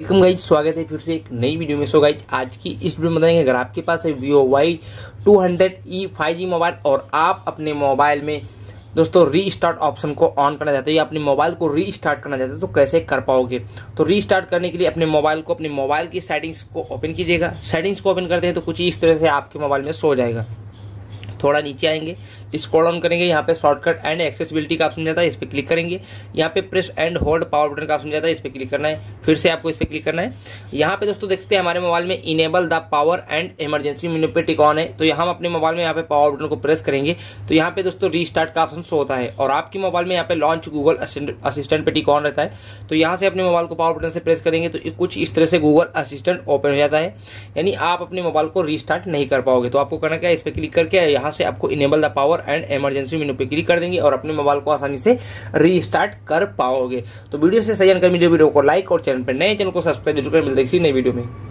Welcome guys स्वागत है फिर से एक नई वीडियो में। सो गाइज़ आज की इस वीडियो में बताएँगे, अगर आपके पास है Vivo Y two hundred E five G mobile और आप अपने मोबाइल में दोस्तों रीस्टार्ट ऑप्शन को ऑन करना चाहते हो या अपने मोबाइल को रीस्टार्ट करना चाहते हो तो कैसे कर पाओगे? तो रीस्टार्ट करने के लिए अपने मोबाइल को, अपने मोबाइल की सेटिंग्स को ओपन कीजिएगा। सेटिंग्स को ओपन करते हैं तो कुछ इस तरह से आपके मोबाइल में सो जाएगा। थोड़ा नीचे आएँगे स्क्रॉल ऑन करेंगे, यहाँ पे शॉर्टकट एंड एक्सेसिबिलिटी का ऑप्शन जाता है, इस पर क्लिक करेंगे, यहाँ पे press and hold power button का ऑप्शन जाता है, इस पर क्लिक करना है, फिर से आपको इस पर क्लिक करना है। यहाँ पे दोस्तों देखते हैं हमारे मोबाइल में enable the power and emergency menu पे टिक ऑन है तो हम अपने मोबाइल में यहाँ पे पावर बटन को प्रेस करेंगे तो यहाँ पे दोस्तों रीस्टार्ट का ऑप्शन शो होता है, और आपके मोबाइल में यहाँ पे लॉन्च गूगल असिस्टेंट पे टिक ऑन रहता है तो यहाँ से अपने मोबाइल को पावर बटन से प्रेस करेंगे तो कुछ इस तरह से गूगल असिस्टेंट ओपन हो जाता है, यानी आप अपने मोबाइल को रीस्टार्ट नहीं कर पाओगे तो आपको करना क्या है, इस पर क्लिक करके यहाँ से आपको enable the power and emergency menu पे क्लिक कर देंगे और अपने मोबाइल को आसानी से रीस्टार्ट कर पाओगे। तो वीडियो से सही जानकारी वीडियो को लाइक और चैनल पर नए चैनल को सब्सक्राइब ज़रूर मिलते किसी नई वीडियो में।